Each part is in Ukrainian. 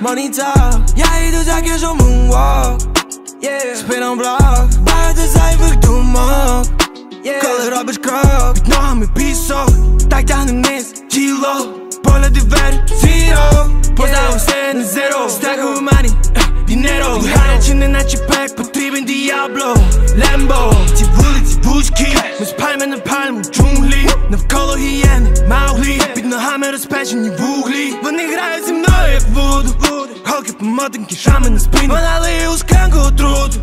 Money talk Я йду за кешом moonwalk yeah. Спином блок Багато зайвих думок yeah. Коли робиш крок Під ногами пісок Так тягне вниз тіло Погляди вверх зіро Поставив все на зеро Стягую мані Дінеро Гаряче не наче пек Потрібен діабло Lambo Ці вулиці вузькі Ми спальми на пальму в джунглі Навколо гієни Мауглі Під ногами розпечені вуглі Вони грають зі мною. Як вуду Голки помотинки, шами на спині. Вона лиє у склянку отруту.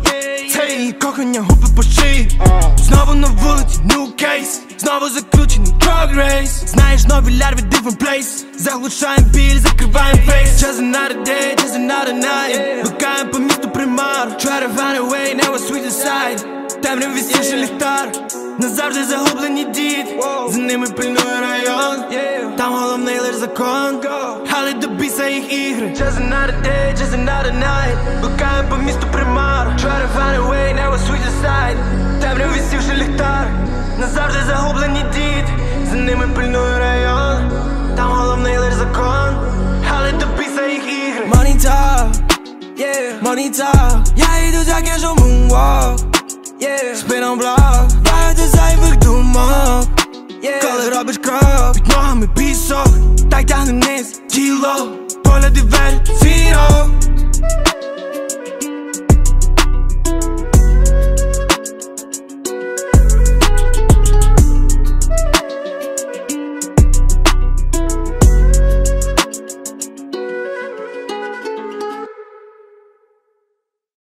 Це її кохання губи по шиї. Знову на вулиці, new case. Знову закручений drug race Знаєш нові лярві, different place. Заглушаєм біль, закриваєм фейс Just another day, just another night. Блукаєм по місту примар Try to find a way, never switch aside Темряв висівши ліхтар. Назавжди загублені діти. За ними пильнує район. Там головний лиш закон Їх ігри Just another day, just another night. Блукаєм по місту примар Try to find a way, never switch aside Темряв висівши ліхтар Назавжди загублені діти. За ними пильнує район. Там головний лиш закон. Але до біса їх ігри. Money talk, yeah, money talk. Я йду за кешом moonwalk yeah. Спином блок. Багато зайвих думок yeah. Коли робиш крок. Під ногами пісок Так тягне вниз тіло diventino